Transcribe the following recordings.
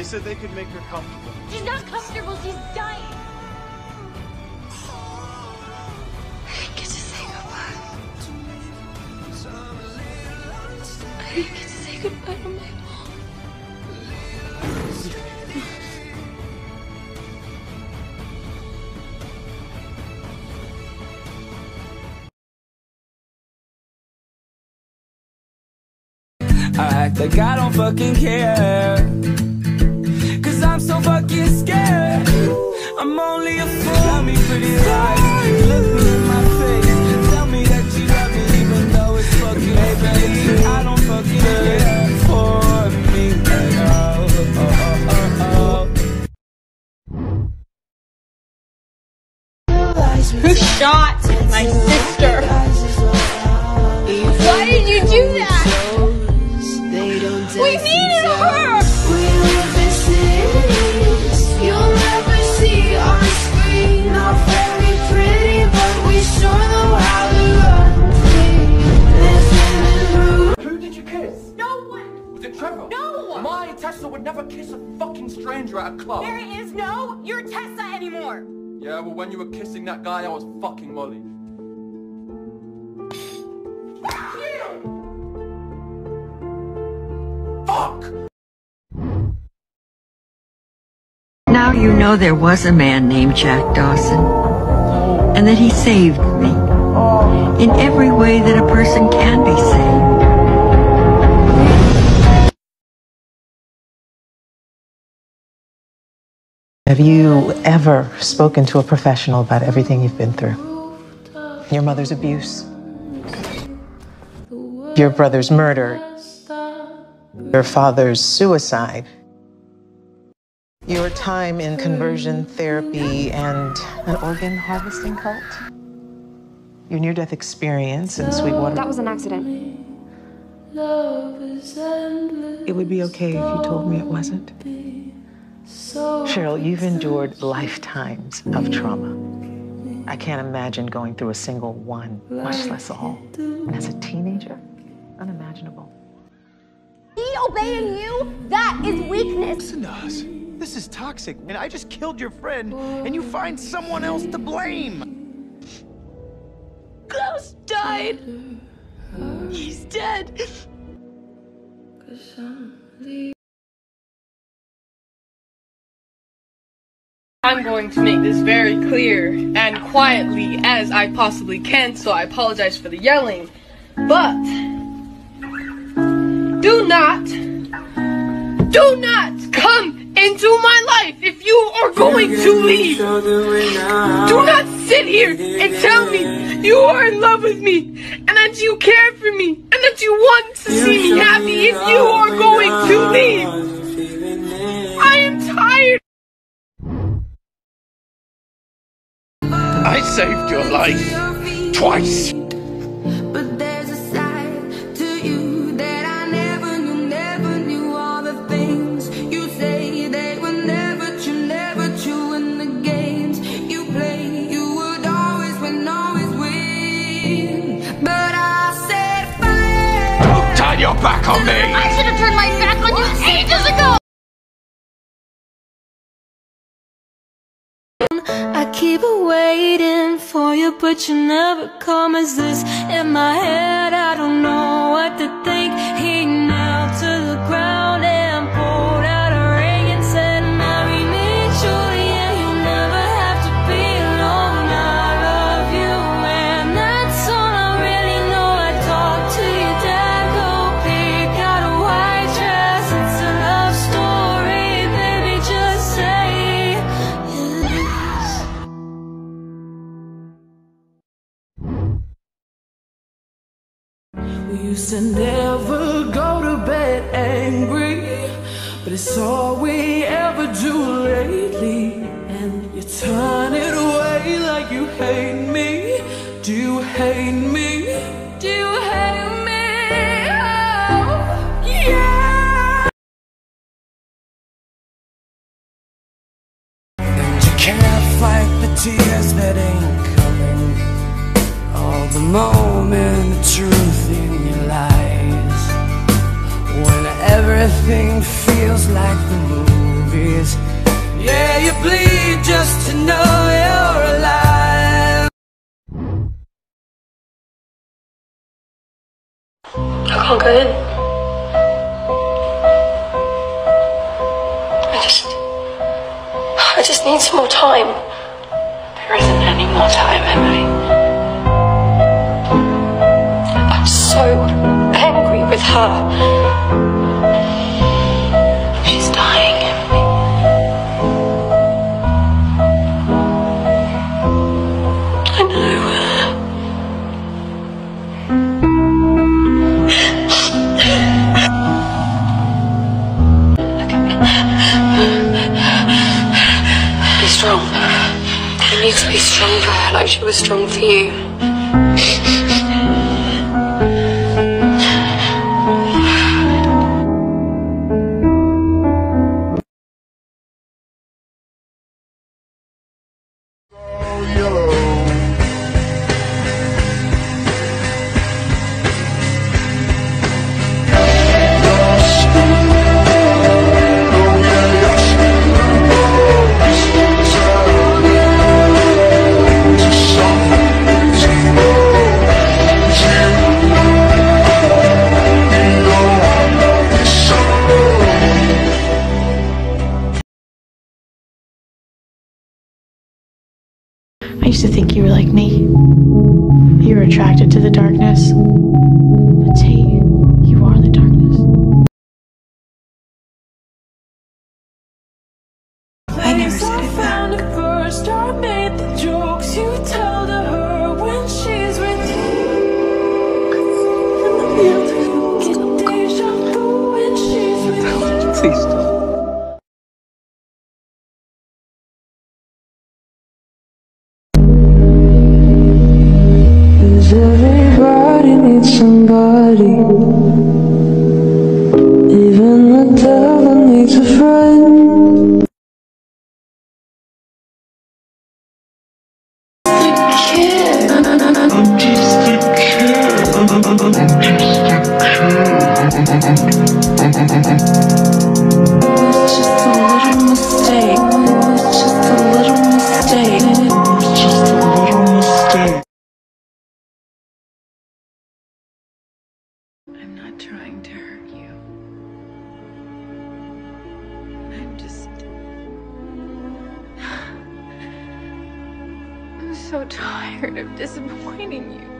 They said they could make her comfortable. She's not comfortable, she's dying. I to say goodbye to my mom. I act like I don't fucking care. Cause I'm so fucking scared. I'm only a fool. Tell me pretty lies. Stranger at a club. There is no you're Tessa anymore! Yeah, well, when you were kissing that guy, I was fucking Molly. Fuck! Now you know there was a man named Jack Dawson, and that he saved me in every way that a person can be saved. Have you ever spoken to a professional about everything you've been through? Your mother's abuse, your brother's murder, your father's suicide, your time in conversion therapy and an organ harvesting cult, your near death experience in Sweetwater. That was an accident. It would be okay if you told me it wasn't. Cheryl, you've endured lifetimes of trauma. I can't imagine going through a single one, much less all. And as a teenager, unimaginable. Me obeying you? That is weakness! Listen to us. This is toxic, and I just killed your friend, and you find someone else to blame. Klaus died! He's dead! I'm going to make this very clear and quietly as I possibly can, so I apologize for the yelling. But do not, do not come into my life if you are going to leave. Do not sit here and tell me you are in love with me and that you care for me and that you want to see me happy if you are going to leave. Saved your life twice. But there's a side to you that I never knew, never knew all the things you say they were never true, never true in the games you play. You would always win, always win. But I said fire. Turn your back on me. I should have turned my back on you ages ago! I keep waiting for you, but you never come. as this in my head? I don't know what to think. He We used to never go to bed angry, but it's all we ever do lately. And you turn it away like you hate me. Do you hate me? Do you hate me? Oh, yeah. And you can't fight the tears that ain't coming, All the moment of truth. Everything feels like the movies. Yeah, you bleed just to know you're alive. I can't go in. I just. I just need some more time. There isn't any more time, Emily. I'm so angry with her. You. Attracted to the darkness. So tired of disappointing you.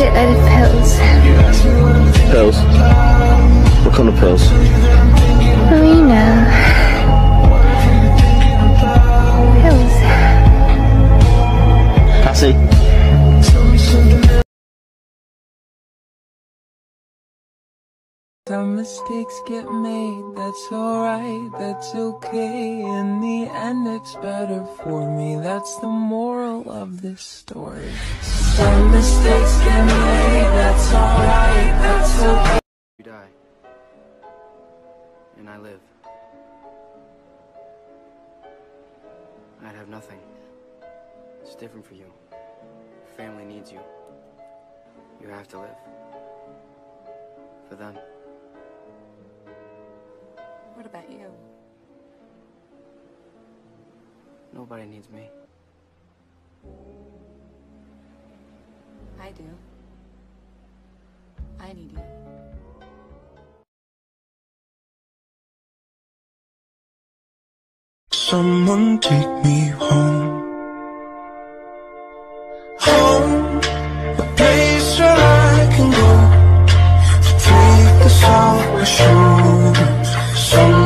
Shitload of pills. Pills? What kind of pills? Some mistakes get made, that's alright, that's okay. In the end, it's better for me, that's the moral of this story. Some mistakes get made, that's alright, that's okay. You die. And I live. I'd have nothing. It's different for you. Your family needs you. You have to live. For them. What about you? Nobody needs me. I do. I need you. Someone take me home. Home, a place where I can go to take this off my shoulders.